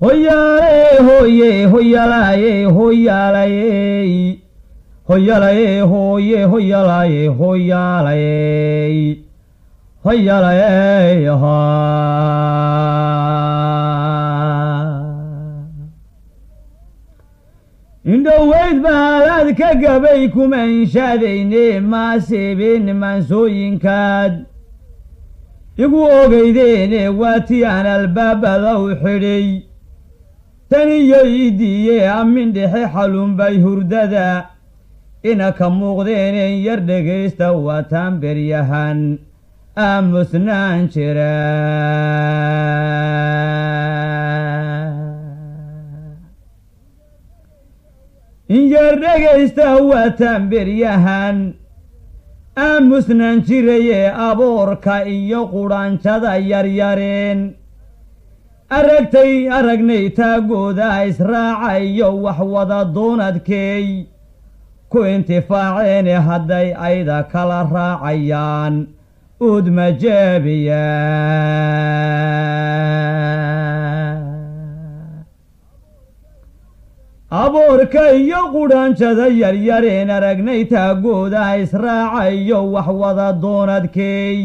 hoyaale hoye hoyalaye hoyalaye. Hoyalaye hoye hoyalaye hoyalaye. Hoyalaye indhoweyd baalaad ka gabay kumanshaadayne maaseebeen maansooyinkaad igu ogeydeene waa tii aan albaabada u xidhay tan iyo iidiiye amin dhexe xalunbay hurdada. Ina ka muuqdeeneen yar dhegaysta waataan beryahan. Aamusnaan jira yar dhegaysta waataan beryahan. Aamusnaan jirayee aboorka iyo qudhaanjada yaryareen aragtay aragnay taagooda israaca iyo wax wada doonadkeey ku intifaaceene hadday ayda kala raacayaan. Uudma jeebiya aboorka iyo qudhaanjada yaryareen aragnay taagooda israaca iyo wax wada doonadkeey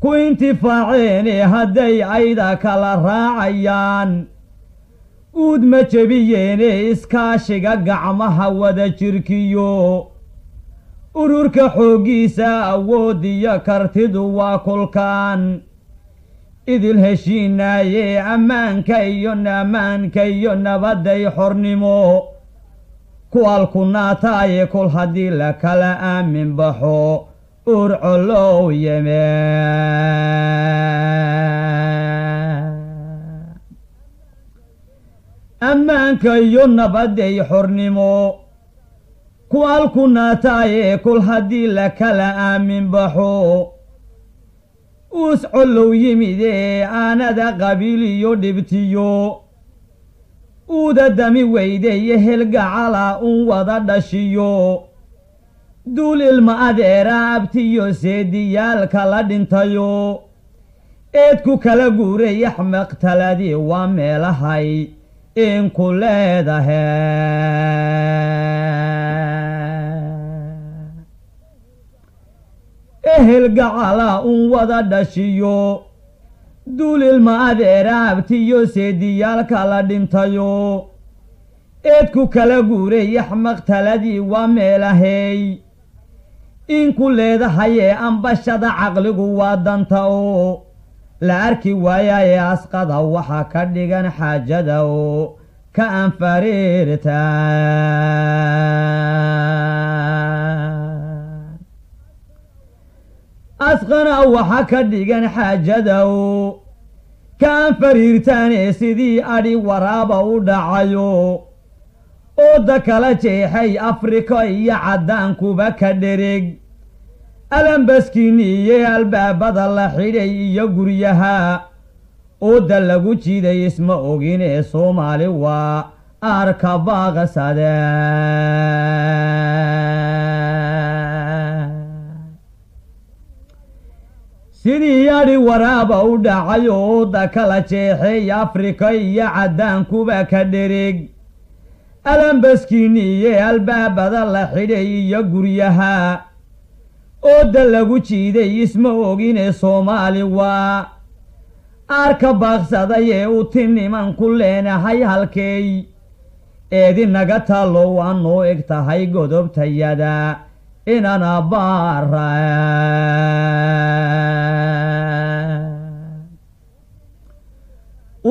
ku intifaaceene hadday ayda kala raacayaan. Uud ma jebiyeene iskaashiga gacmaha wada jirkiyo. Ururka xooggiisa awoodiyo kartidu waa kolkaan idil heshiinaaye ammaanka iyo ammaanka iyo nabadday xornimo. Ku alkunaataaye kol haddii la kala aamin baxo urcolow yeme. Ammaanka iyo nabadday xornimo ku alkunaataaye kol haddii la kala aamin baxo. Uus collow yimidee aanada qabiil iyo dhibtiyo. Uuda dami weydeeye helgacala un wada dhashiyo duul ilma adeera abtiyo seediyaalka la dhintayo. Eedku kala guuray axmaq taladii waa meelahay inku leedahe ehel gacala un wada dhashiyo. Duul ilma adeera abtiyo seediyaalka la dhintayo. Eedku kala guuray axmaq taladii waa meelahay inku leedahayee ambashada caqligu waa danta oo la arki waayaaye asqada waxa ka dhigan xaajada oo ka anfariirta asqana waxa ka dhigan xaajada oo ka anfariirtaane sidii adhi waraaba u dhacayo ooda kala jeexay afrika iyo caddaankuba ka dhereg alambaskiiniiye albaabada la xidhay iyo guryaha. Ooda lagu jiiday isma ogin ee soomaali waa aarka baaqsade sidii adhi waraaba u dhacay ooda kala jeexay afrika iyo caddaankuba ka dhereg alambaskiiniiye albaabada la xidhay iyo guryaha. Ooda lagu jiiday isma ogine soomaali waa. Aarka baaqsaday ee u ti niman ku leenahay halkeey eedinaga taallo waa noo eg tahay godobtayada. Inana baara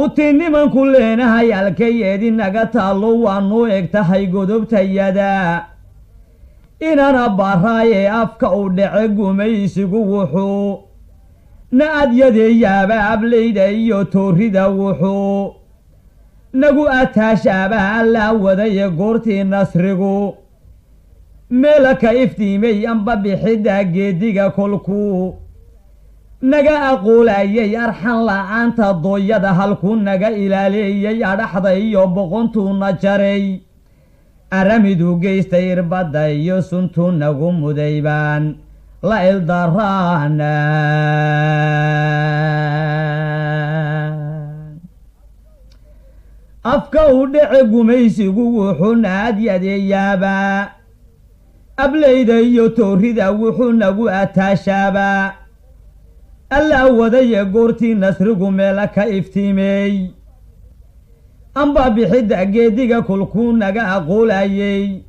u ti nimanku leenahay halkay eedinaga taallo waa noo eg tahay godobtayada inana baaraayee afka u dhace gumaysigu wuxuu na adyadeeyaaba ablayda iyo toorrida wuxuu nagu ataashaaba allaa wadaye goortii nasrigu. Meela ka iftiimay amba bixidda geediga kolkuu naga aqoolayay arxan la'aanta dooyada halkuu naga ilaaleeyey adhaxda iyo boqontuuna jaray. Aramidu geystay irbadda iyo suntuu nagu muday baan la ildaraan afka u dhece gumaysigu wuxuu naadyadeeyaabaa ableyda iyo toorrida wuxuu nagu ataashaabaa allaa wadaya goortii nasrigu meela ka iftiimey amba bixidda geediga kulkuu naga aqoolayey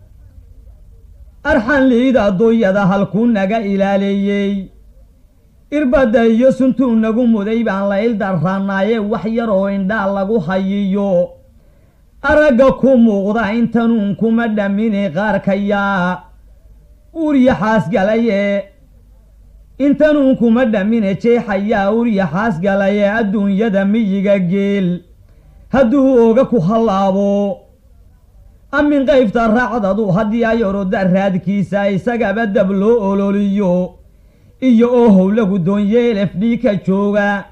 arxan liida dooyada halkuu naga ilaaleeyey irbadda iyo suntuu nagu muday baan la ildarraanaaye wax yar oo indhaa lagu hayiyo. Aragga ku muuqda intanuun kuma dhammine qaarkayaa uuryaxaas galaye intanuun kuma dhammine jeexayaa uuryaxaas galaye adduunyada miyiga geel. Hadduu ooga ku hallaabo amin qaybta raacdadu haddii ay oroda raadkiisa isagaba dab loo ololiyo iyo oo howlagu doonye elefdhiika jooga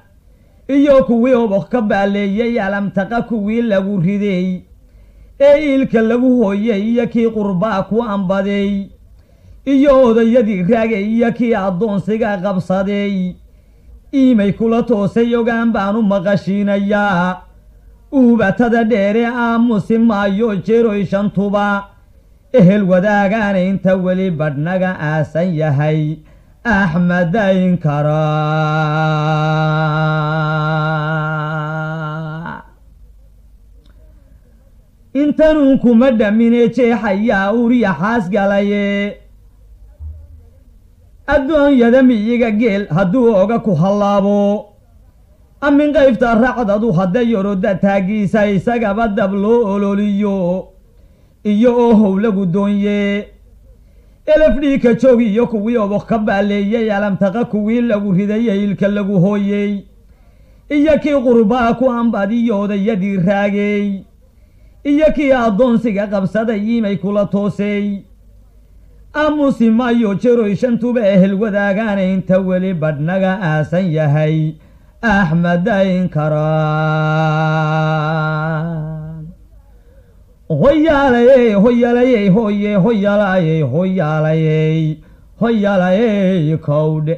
iyo kuwii oboq ka baaleeyey alamtaqa kuwii lagu riday ee iilka lagu hooyey iyo kii qurbaa ku ambaday iyo odayadii raagay iyo kii addoonsiga qabsaday. Iimay kula toosay ogaan baanu maqashiinayaa uubatada dheere aamusi maayo jeroy shantuba. Ehel wadaagaana inta weli badhnaga aasan yahay. Axmadayn karaa intanuun kuma dhammine jeexayaa uryaxaas galaye addoonyada miyiga geel hadduu oga ku hallaabo. Amin qaybta racdadu hadday oroda taagiisa isagaba dab loo ololiyo iyo oo howlagu doonye elefdhiika joog iyo kuwii oboq ka baaleeyey alamtaqa kuwii lagu riday ilka lagu hooyey. Iyo kii qurbaa ku ambadiyo odayadii raagay iyo kii addoonsiga qabsaday imay kula toosay aamusi maayo jeroy shantuba ehel wadaagaana inta weli badhnaga aasan yahay. Axmadayn karaan hoyaalayey hoyalayey hoye hoyalayey hoyaalayey hoyalayey kowdhe